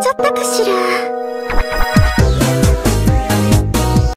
ちゃったかしら。